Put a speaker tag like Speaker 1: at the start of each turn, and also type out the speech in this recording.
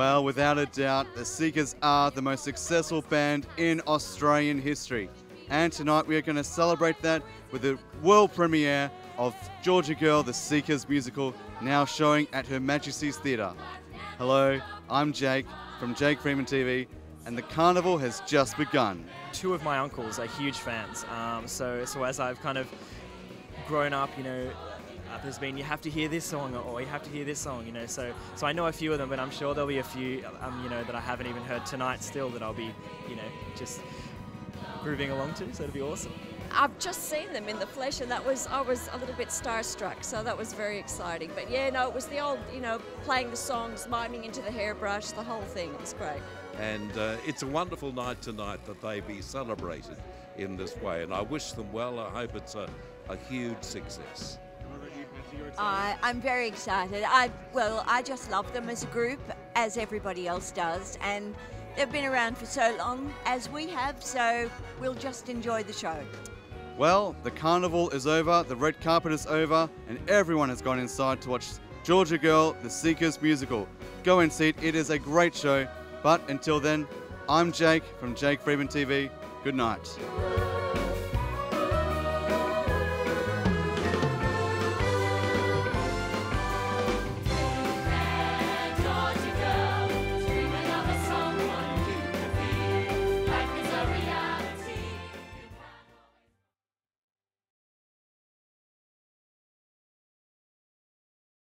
Speaker 1: Well, without a doubt, the Seekers are the most successful band in Australian history. And tonight we are going to celebrate that with the world premiere of Georgy Girl, the Seekers musical, now showing at Her Majesty's Theatre. Hello, I'm Jake from Jake Freeman TV, and the carnival has just begun.
Speaker 2: Two of my uncles are huge fans, um, so so as I've kind of grown up, you know, uh, there's been you have to hear this song or you have to hear this song, you know. So so I know a few of them, but I'm sure there'll be a few, um, you know, that I haven't even heard tonight still that I'll be, you know, just grooving along to. So it'll be awesome.
Speaker 3: I've just seen them in the flesh, and that was I was a little bit starstruck, so that was very exciting. But yeah, no, it was the old, you know, playing the songs, miming into the hairbrush, the whole thing. It was great.
Speaker 4: And uh, it's a wonderful night tonight that they be celebrated in this way. And I wish them well. I hope it's a, a huge success.
Speaker 5: I'm very excited. I well, I just love them as a group, as everybody else does, and they've been around for so long as we have. So we'll just enjoy the show.
Speaker 1: Well, the carnival is over, the red carpet is over, and everyone has gone inside to watch Georgy Girl, the Seekers musical. Go and see it, it is a great show. But until then, I'm Jake from Jake Freeman TV. Good night.